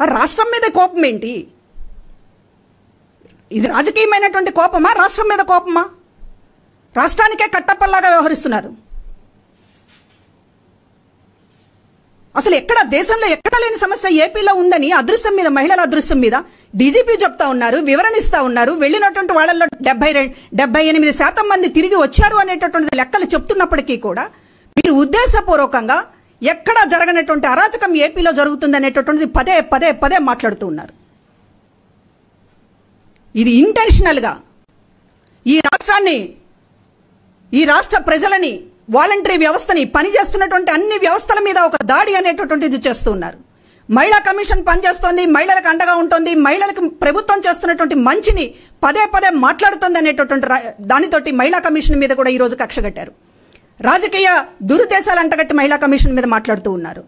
ఆ రాష్ట్రం మీద కోపం ఏంటి? ఇది రాజకీయమైనటువంటి కోపమా? రాష్ట్రం మీద కోపమా? రాష్ట్రానికే కట్టప్పల్లాగా వ్యవహరిస్తున్నారు. అసలు ఎక్కడ దేశంలో ఎక్కడ లేని సమస్య ఏపీలో ఉందని అదృశ్యం మీద మహిళల అదృశ్యం మీద డీజీపీ చెప్తా ఉన్నారు వివరణిస్తా ఉన్నారు. వెళ్ళినటువంటి వాళ్ళల్లో డెబ్బై డెబ్బై ఎనిమిది శాతం మంది తిరిగి వచ్చారు అనేటటువంటి లెక్కలు చెప్తున్నప్పటికీ కూడా మీరు ఉద్దేశపూర్వకంగా ఎక్కడా జరగనటువంటి అరాచకం ఏపీలో జరుగుతుందనేటటువంటిది పదే పదే పదే మాట్లాడుతూ ఉన్నారు. ఇది ఇంటెన్షనల్గా ఈ రాష్ట్రాన్ని ఈ రాష్ట్ర ప్రజలని వాలంటరీ వ్యవస్థని పనిచేస్తున్నటువంటి అన్ని వ్యవస్థల మీద ఒక దాడి అనేటటువంటిది చేస్తూ ఉన్నారు. మహిళా కమిషన్ పనిచేస్తోంది మహిళలకు అండగా ఉంటుంది మహిళలకు ప్రభుత్వం చేస్తున్నటువంటి మంచిని పదే పదే మాట్లాడుతుంది అనేటటువంటి దానితోటి మహిళా కమిషన్ మీద కూడా ఈ రోజు కక్ష కట్టారు. రాజకీయ దురుద్దేశాలు అంటగట్టి మహిళా కమిషన్ మీద మాట్లాడుతూ ఉన్నారు.